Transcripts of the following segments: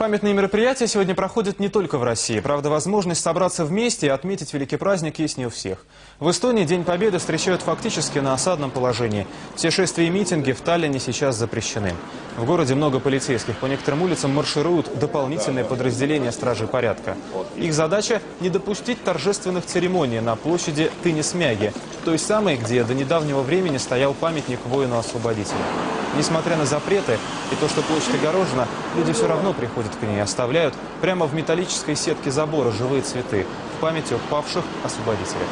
Памятные мероприятия сегодня проходят не только в России. Правда, возможность собраться вместе и отметить великий праздник есть не у всех. В Эстонии День Победы встречают фактически на осадном положении. Все шествия и митинги в Таллине сейчас запрещены. В городе много полицейских. По некоторым улицам маршируют дополнительные подразделения стражи порядка. Их задача – не допустить торжественных церемоний на площади Тынисмяги, той самой, где до недавнего времени стоял памятник воину-освободителю. Несмотря на запреты и то, что площадь огорожена, люди все равно приходят к ней оставляют прямо в металлической сетке забора живые цветы в память о павших освободителях.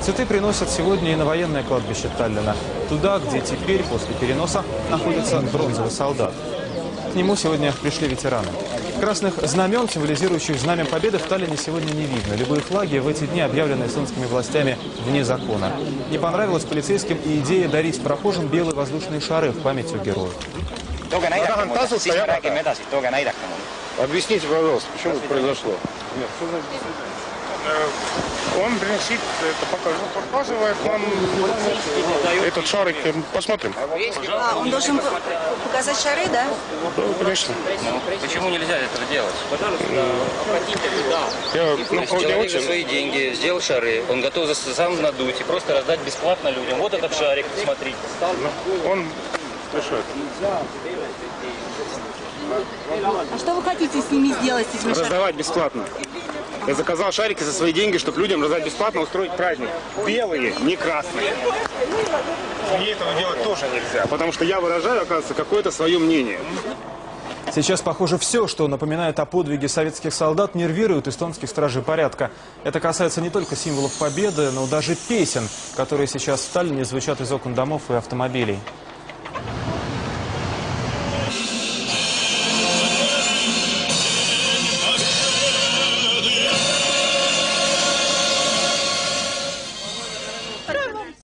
Цветы приносят сегодня и на военное кладбище Таллина, туда, где теперь, после переноса, находится бронзовый солдат. К нему сегодня пришли ветераны. Красных знамен, символизирующих знамя победы, в Таллине сегодня не видно. Любые флаги в эти дни объявлены эстонскими властями вне закона. Не понравилась полицейским и идея дарить прохожим белые воздушные шары в память о mulle. Объясните, пожалуйста, почему это произошло? Он приносит, это покажу, показывает нам этот шарик, посмотрим. А, он должен показать шары, да? Ну, конечно. Почему нельзя этого делать? Я Человек за входе свои деньги сделал шары, он готов за сам надуть и просто раздать бесплатно людям. Вот этот шарик, смотрите. Он решает. А что вы хотите с ними сделать, с этими шарами? Раздавать бесплатно. Я заказал шарики за свои деньги, чтобы людям раздать бесплатно, устроить праздник. Белые, не красные. И этого делать тоже нельзя, потому что я выражаю, оказывается, какое-то свое мнение. Сейчас, похоже, все, что напоминает о подвиге советских солдат, нервирует эстонских стражей порядка. Это касается не только символов победы, но даже песен, которые сейчас в Таллине звучат из окон домов и автомобилей.